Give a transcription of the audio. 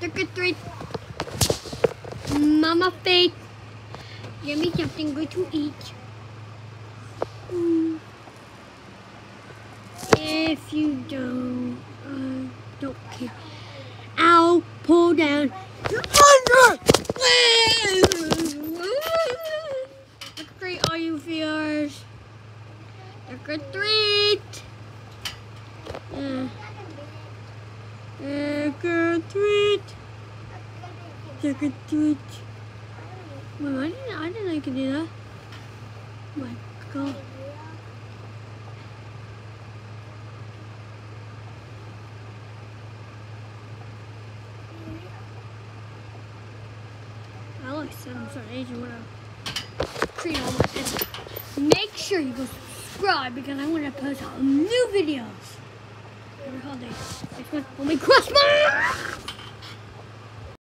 Trick or treat. Mama Faith. Give me something good to eat. Mm. If you don't, uh, don't care. I'll pull down your under. Trick or all you viewers. Trick or treat. Uh, trick or treat. Trick or treat. Well, I didn't, I didn't know you could do that. My god. I like I'm sorry, Asian when I. Make sure you go subscribe because I want to post new videos every holiday. Next one be Christmas!